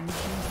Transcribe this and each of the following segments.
Blue team's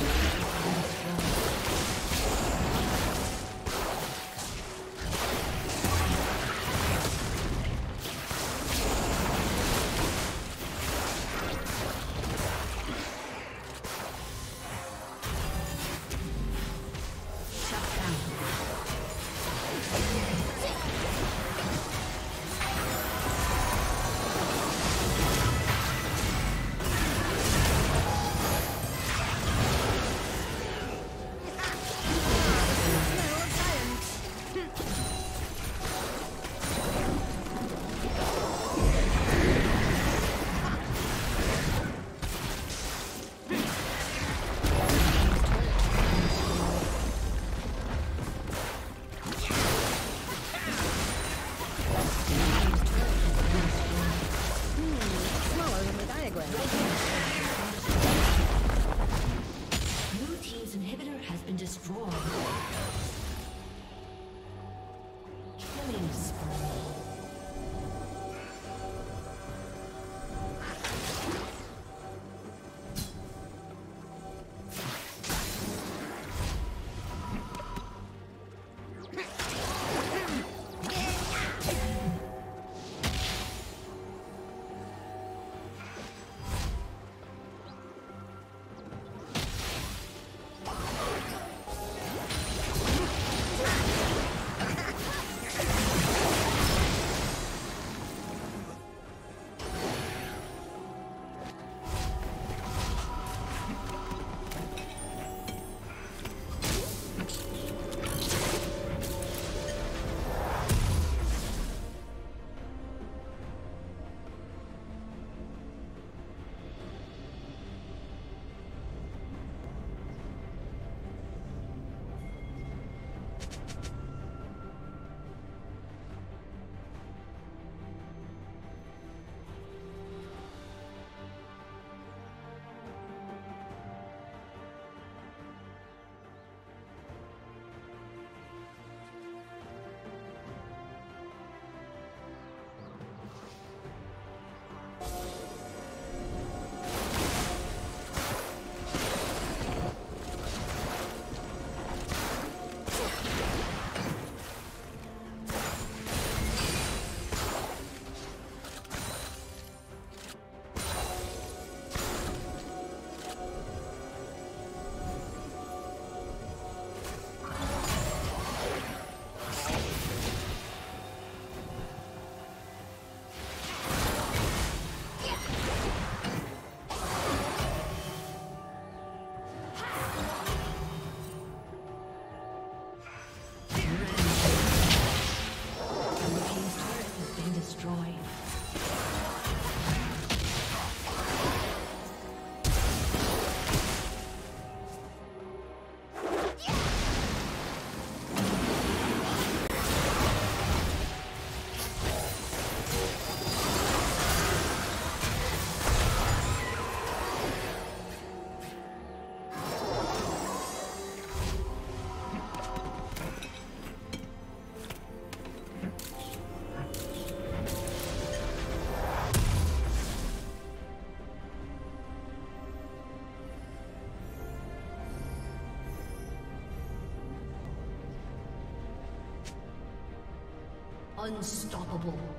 Unstoppable.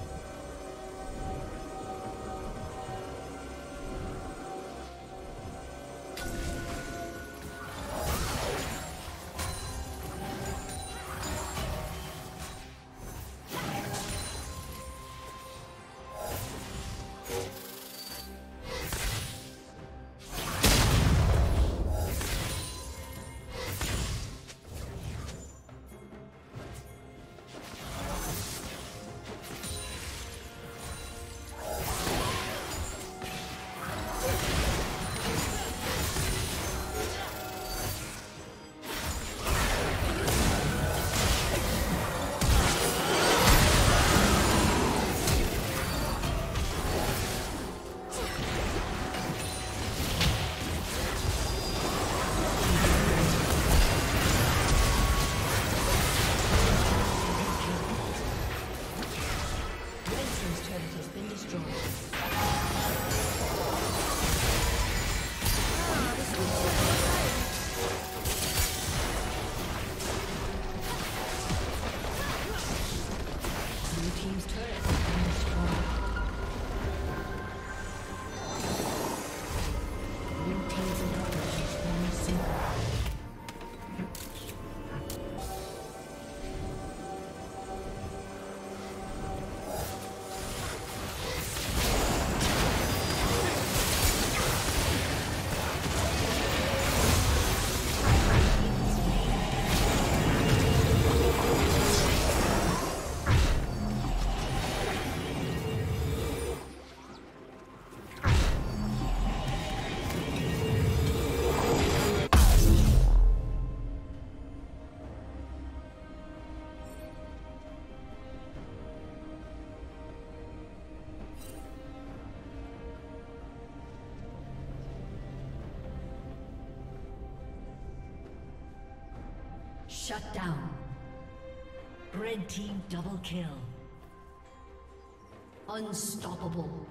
Shut down. Red team double kill. Unstoppable.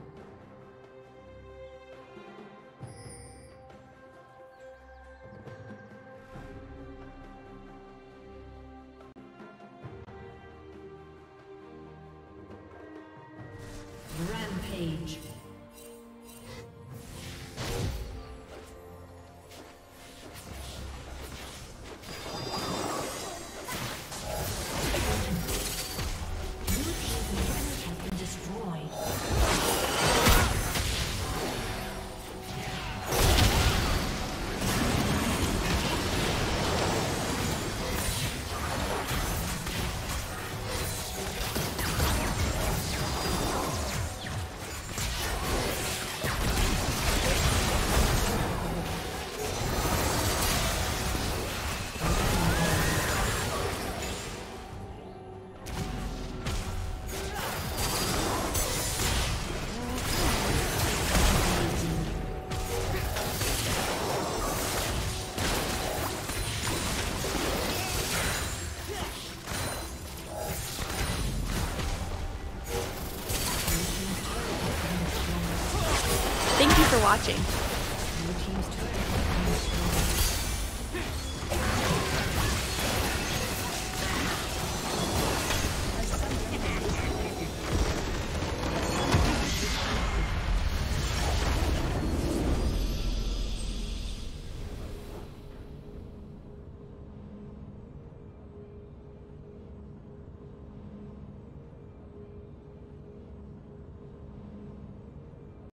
Watching.